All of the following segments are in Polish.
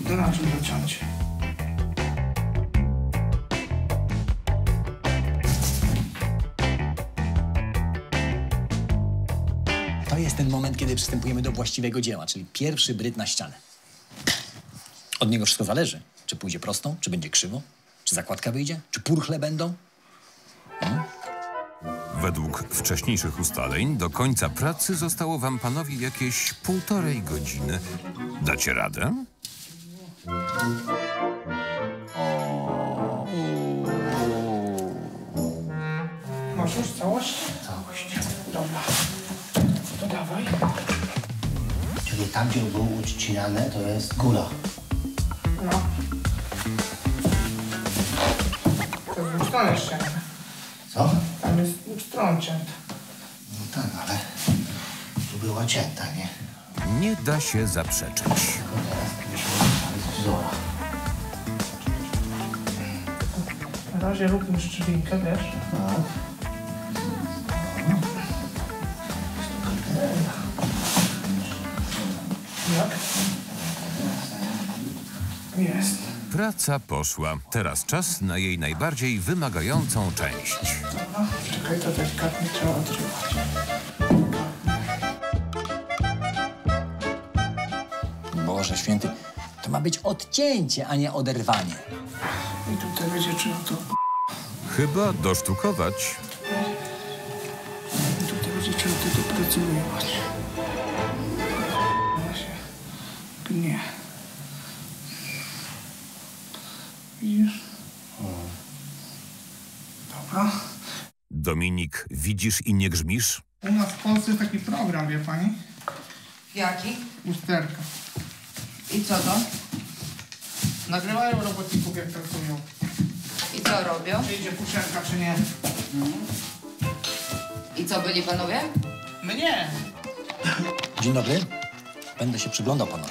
Kurde, na czym zaciąć? To jest ten moment, kiedy przystępujemy do właściwego dzieła, czyli pierwszy bryt na ścianę. Od niego wszystko zależy. Czy pójdzie prostą, czy będzie krzywo, czy zakładka wyjdzie, czy purchle będą. Według wcześniejszych ustaleń do końca pracy zostało wam panowie jakieś półtorej godziny. Dacie radę? Masz już całość? Całość. Dobra. To dawaj. Czyli tam, gdzie było uścinane, to jest góra. No. To jest dwóch stron jeszcze. Co? Tam jest dwóch stron cięte. No tak, ale tu była cięta, nie? Nie da się zaprzeczyć. Tylko teraz wzora. Na razie rób mi szczelinkę, wiesz? Tak. Jak? Jest. Praca poszła. Teraz czas na jej najbardziej wymagającą część. Dobra, czekaj, to delikatnie trzeba odrywać. Boże święty, to ma być odcięcie, a nie oderwanie. I tutaj będzie trzeba to... Chyba dosztukować. I tutaj będzie trzeba to doprecyzować. Gnie. Widzisz? Dobra. Dominik, widzisz i nie grzmisz? U nas w Polsce jest taki program, wie pani? Jaki? Usterka. I co to? Nagrywają robotników, jak pracują. I co robią? Czy idzie fuszerka, czy nie. I co byli panowie? Mnie! Dzień dobry. Będę się przyglądał panu.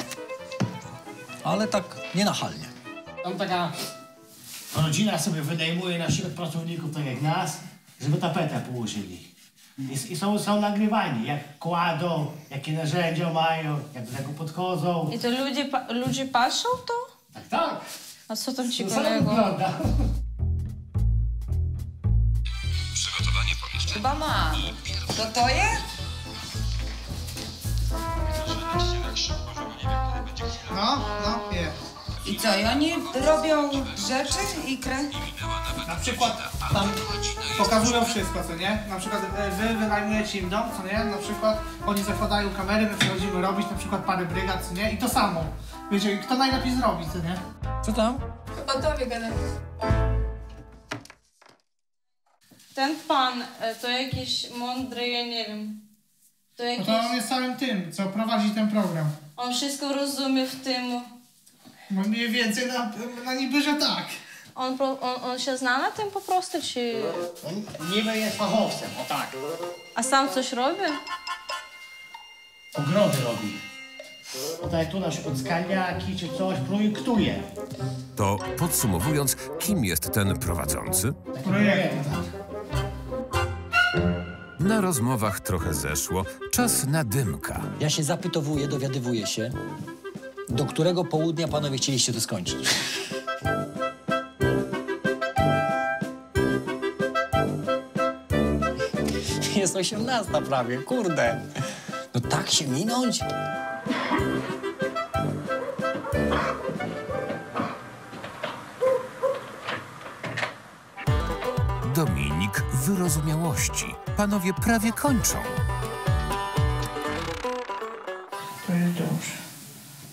Ale tak nienachalnie. Tam taka rodzina sobie wynajmuje na przykład pracowników, tak jak nas, żeby tapetę położyli. I, i są, są nagrywani, jak kładą, jakie narzędzia mają, jak do tego podchodzą. I to ludzie, ludzie patrzą to? Tak, tak. A co tam To samo ciekawego? wygląda. Chyba ma. To to jest? No, no, jest. I co, i oni robią rzeczy i krę... Na przykład tam pokazują wszystko, co nie? Na przykład e, wy wynajmujecie im dom, co nie? Na przykład oni zakładają kamery, my przychodzimy robić na przykład parę brygad, co nie? I to samo. Wiecie, kto najlepiej zrobi, co nie? Co tam? O tobie gadam. Ten pan e, to jakiś mądry, ja nie wiem. To No jakiś... to on jest całym tym, co prowadzi ten program. On wszystko rozumie w tym. No mniej więcej na, na niby, że tak. On, on, on się zna na tym po prostu, czy... On niby jest fachowcem, o tak. A sam coś robi? Ogrody robi. Tutaj tu na przykład skaniaki czy coś projektuje. To podsumowując, kim jest ten prowadzący? Projekty. Na rozmowach trochę zeszło. Czas na dymka. Ja się zapytowuję, dowiadywuję się, do którego południa panowie chcieliście to skończyć. Jest osiemnasta prawie, kurde. No tak się minąć? Wyrozumiałości. Panowie prawie kończą. To jest dobrze.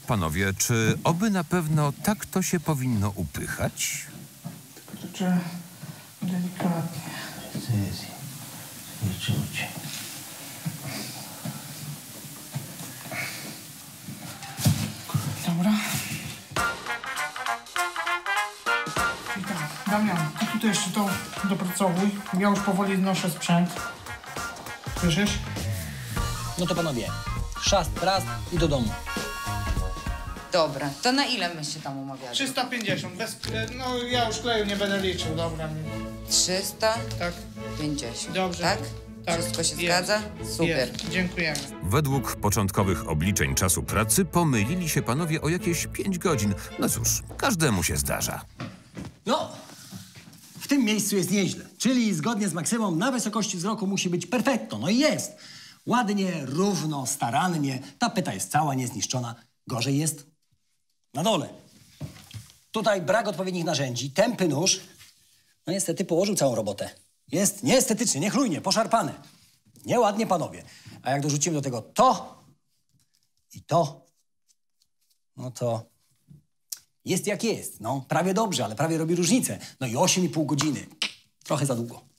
Panowie, czy oby na pewno tak to się powinno upychać? Tylko to trzeba delikatnie. Damian, ty tutaj jeszcze to dopracowuj. Ja już powoli znoszę sprzęt. Słyszysz? No to panowie, szast, prast i do domu. Dobra, to na ile my się tam umawiali? 350, bez, no ja już kleju nie będę liczył, dobra. 350. Tak, dobrze. Tak? Wszystko się jest, zgadza? Super. Jest. Dziękujemy. Według początkowych obliczeń czasu pracy pomylili się panowie o jakieś 5 godzin. No cóż, każdemu się zdarza. No, miejscu jest nieźle. Czyli zgodnie z maksymą na wysokości wzroku musi być perfekto. No i jest. Ładnie, równo, starannie. Tapeta jest cała, niezniszczona. Gorzej jest na dole. Tutaj brak odpowiednich narzędzi, tępy nóż. No niestety położył całą robotę. Jest nieestetycznie, niechlujnie, poszarpane. Nieładnie, panowie. A jak dorzucimy do tego to i to, no to jest jak jest. No, prawie dobrze, ale prawie robi różnicę. No i 8,5 godziny. Trochę za długo.